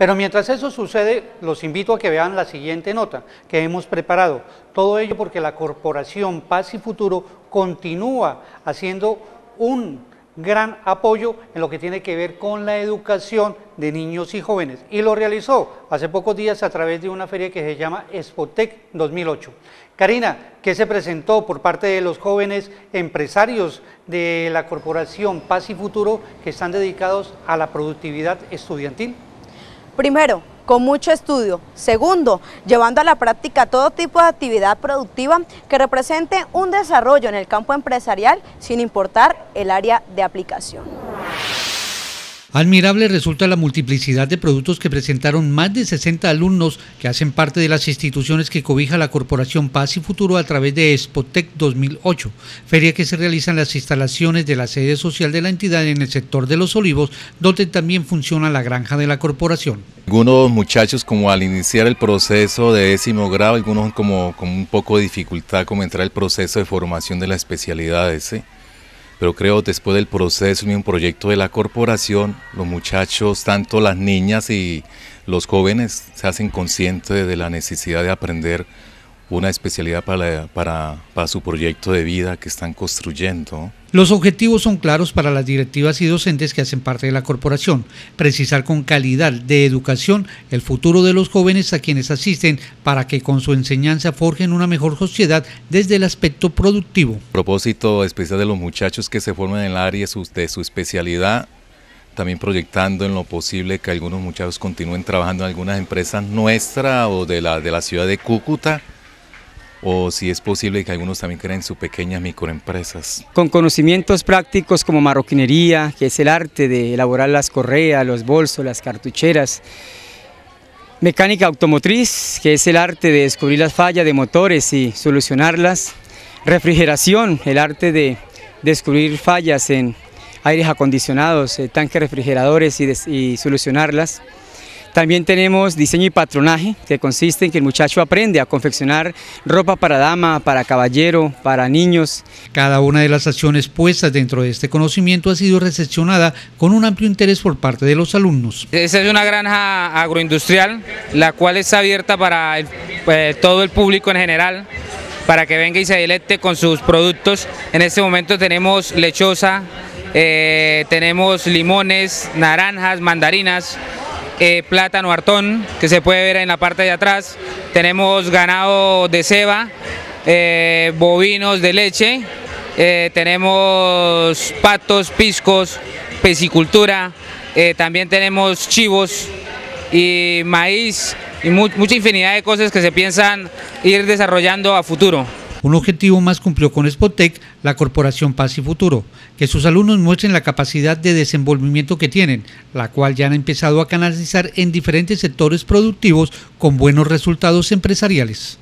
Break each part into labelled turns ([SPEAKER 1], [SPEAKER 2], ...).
[SPEAKER 1] Pero mientras eso sucede, los invito a que vean la siguiente nota que hemos preparado. Todo ello porque la Corporación Paz y Futuro continúa haciendo un gran apoyo en lo que tiene que ver con la educación de niños y jóvenes y lo realizó hace pocos días a través de una feria que se llama Spotec 2008. Karina, ¿qué se presentó por parte de los jóvenes empresarios de la Corporación Paz y Futuro que están dedicados a la productividad estudiantil?
[SPEAKER 2] Primero, con mucho estudio. Segundo, llevando a la práctica todo tipo de actividad productiva que represente un desarrollo en el campo empresarial sin importar el área de aplicación.
[SPEAKER 3] Admirable resulta la multiplicidad de productos que presentaron más de 60 alumnos que hacen parte de las instituciones que cobija la Corporación Paz y Futuro a través de Spotec 2008, feria que se realiza en las instalaciones de la sede social de la entidad en el sector de Los Olivos, donde también funciona la granja de la corporación.
[SPEAKER 4] Algunos muchachos como al iniciar el proceso de décimo grado, algunos como con un poco de dificultad como entrar el proceso de formación de las especialidades pero creo después del proceso y un proyecto de la corporación, los muchachos, tanto las niñas y los jóvenes, se hacen conscientes de la necesidad de aprender una especialidad para, para, su proyecto de vida que están construyendo.
[SPEAKER 3] Los objetivos son claros para las directivas y docentes que hacen parte de la corporación, precisar con calidad de educación el futuro de los jóvenes a quienes asisten para que con su enseñanza forjen una mejor sociedad desde el aspecto productivo.
[SPEAKER 4] propósito especial de los muchachos que se forman en el área de su especialidad, también proyectando en lo posible que algunos muchachos continúen trabajando en algunas empresas nuestras o de la, de la ciudad de Cúcuta, o si es posible que algunos también creen sus pequeñas microempresas.
[SPEAKER 5] Con conocimientos prácticos como marroquinería, que es el arte de elaborar las correas, los bolsos, las cartucheras, mecánica automotriz, que es el arte de descubrir las fallas de motores y solucionarlas, refrigeración, el arte de descubrir fallas en aires acondicionados, eh, tanques refrigeradores y solucionarlas, también tenemos diseño y patronaje, que consiste en que el muchacho aprende a confeccionar ropa para dama, para caballero, para niños.
[SPEAKER 3] Cada una de las acciones puestas dentro de este conocimiento ha sido recepcionada con un amplio interés por parte de los alumnos.
[SPEAKER 6] Esta es una granja agroindustrial, la cual está abierta para eh, todo el público en general, para que venga y se deleite con sus productos. En este momento tenemos lechosa, eh, tenemos limones, naranjas, mandarinas, eh, plátano hartón, que se puede ver en la parte de atrás. Tenemos ganado de ceba, eh, bovinos de leche, eh, tenemos patos, piscos, pesicultura, también tenemos chivos y maíz y mucha infinidad de cosas que se piensan ir desarrollando a futuro.
[SPEAKER 3] Un objetivo más cumplió con Spotec la Corporación Paz y Futuro, que sus alumnos muestren la capacidad de desenvolvimiento que tienen, la cual ya han empezado a canalizar en diferentes sectores productivos con buenos resultados empresariales.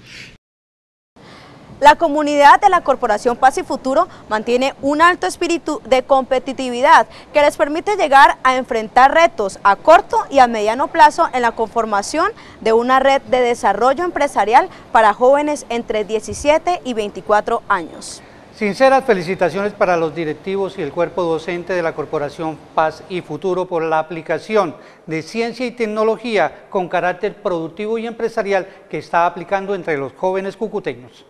[SPEAKER 2] La comunidad de la Corporación Paz y Futuro mantiene un alto espíritu de competitividad que les permite llegar a enfrentar retos a corto y a mediano plazo en la conformación de una red de desarrollo empresarial para jóvenes entre 17 y 24 años.
[SPEAKER 1] Sinceras felicitaciones para los directivos y el cuerpo docente de la Corporación Paz y Futuro por la aplicación de ciencia y tecnología con carácter productivo y empresarial que está aplicando entre los jóvenes cucuteños.